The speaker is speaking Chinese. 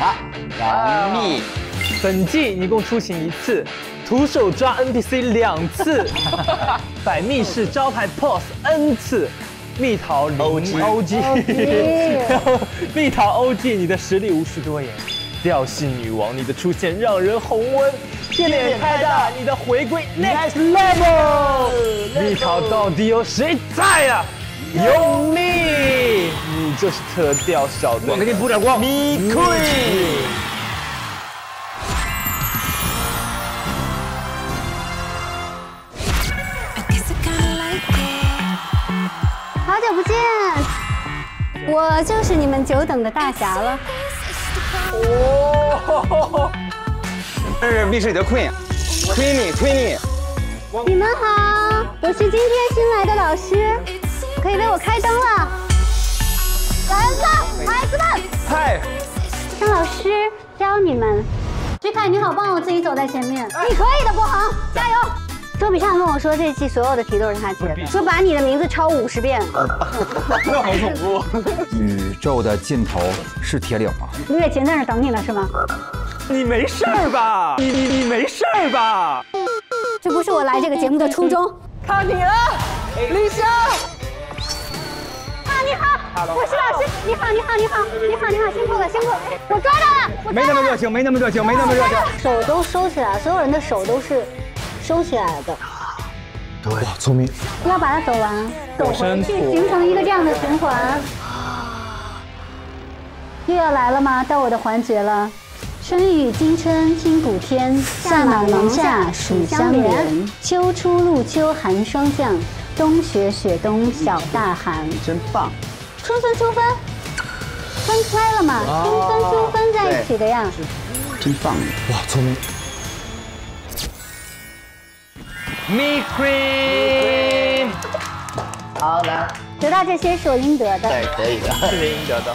好，杨幂，本季一共出行一次，徒手抓 NPC 两次，摆密室招牌 pose N 次，蜜桃零 OG，蜜桃 OG，你的实力无需多言。调戏女王，你的出现让人红温；变脸开大，你的回归 next level。蜜桃到底有谁在啊？有你，你就是特调小队。我给你补点光。咪 queen。好久不见，我就是你们久等的大侠了。哦，这是密室里的 queen，queenie，queenie。你们好，我是今天新来的老师，可以为我开灯了。来了，孩子们。嗨，让老师教你们。徐凯，你好棒，我自己走在前面。你可以的，博恒，加油。周笔畅跟我说，这期所有的题都是他解的，说把你的名字抄五十遍。那好恐怖。宇宙的尽头是铁岭吗？李雪琴在那等你了是吗？你没事儿吧？你你你没事儿吧？这不是我来这个节目的初衷。看你了，李湘。我是老师。你好，你好，你好，你好，你好，辛苦了，辛苦了。我抓到了，我没那么热情，没那么热情，没那么热情。手都收起来，所有人的手都是收起来的。对，聪明。要把它走完，走回去，形成一个这样的循环。又要来了吗？到我的环节了。春雨惊春清谷天，夏满芒夏暑相连。秋初露秋寒霜降，冬雪雪冬小大寒。真棒。春分秋分，分开了嘛？春分秋分在一起的呀。真棒！哇，聪明。Me cream，好来，得到这些是我应得的。对，可以的，是应得的。